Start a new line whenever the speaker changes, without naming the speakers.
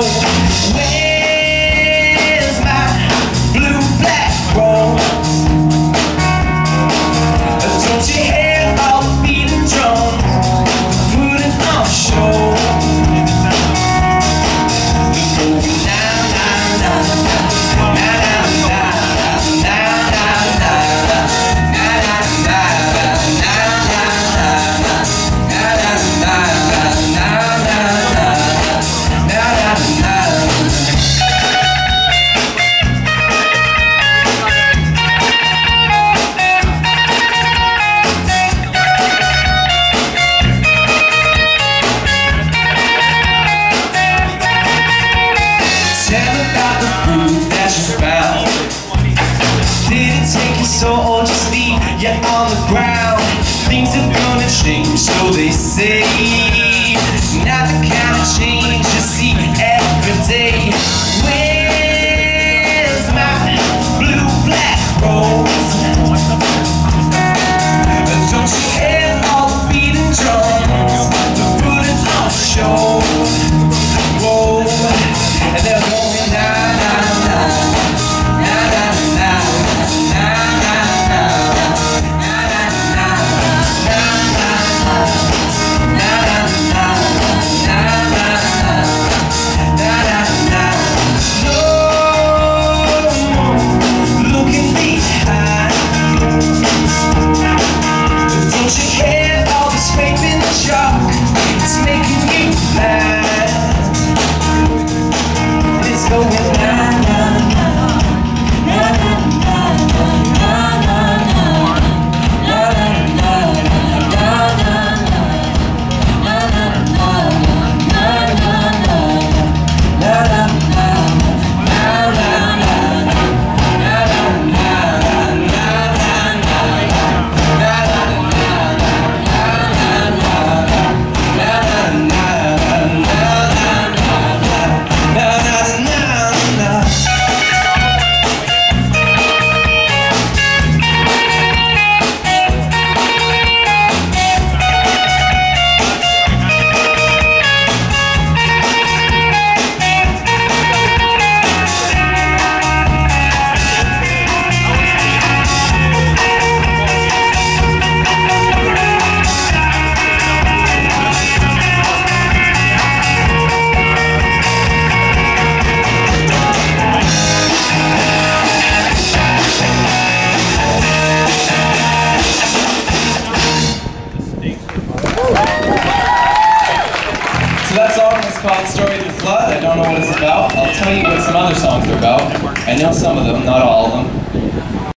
know so just leave you on the ground Things are gonna change, so they say. It's called Story of the Flood. I don't know what it's about. I'll tell you what some other songs are about. I know some of them, not all of them.